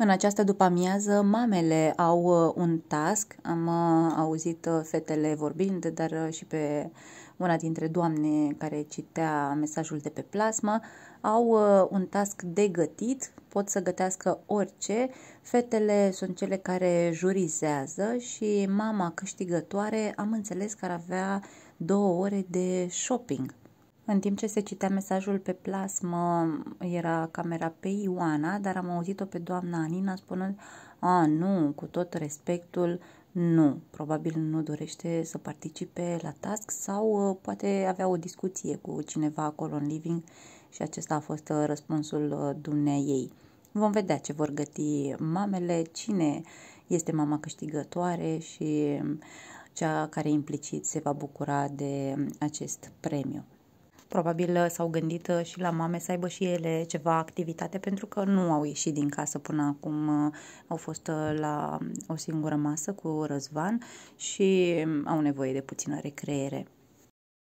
În această după-amiază, mamele au uh, un task. Am uh, auzit uh, fetele vorbind, dar și pe una dintre doamne care citea mesajul de pe plasmă. Au un task de gătit, pot să gătească orice. Fetele sunt cele care jurizează și mama câștigătoare am înțeles că ar avea două ore de shopping. În timp ce se citea mesajul pe plasmă, era camera pe Ioana, dar am auzit-o pe doamna Anina spunând a, nu, cu tot respectul, nu, probabil nu dorește să participe la task sau uh, poate avea o discuție cu cineva acolo în living și acesta a fost uh, răspunsul uh, dumneai ei. Vom vedea ce vor găti mamele, cine este mama câștigătoare și um, cea care implicit se va bucura de um, acest premiu. Probabil uh, s-au gândit uh, și la mame să aibă și ele ceva activitate pentru că nu au ieșit din casă până acum. Uh, au fost la o singură masă cu Răzvan și um, au nevoie de puțină recreere.